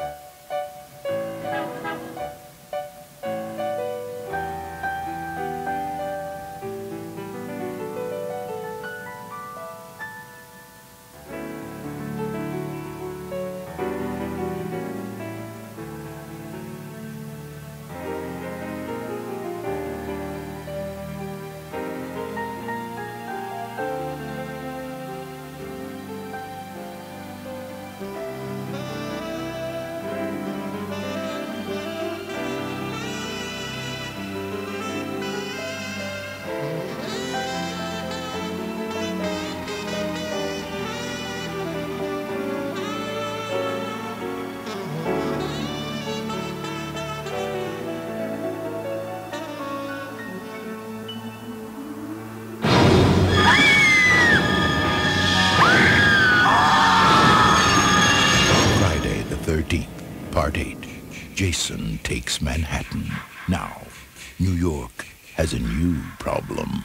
Friday 13th, Part 8. Jason takes Manhattan. Now, New York has a new problem.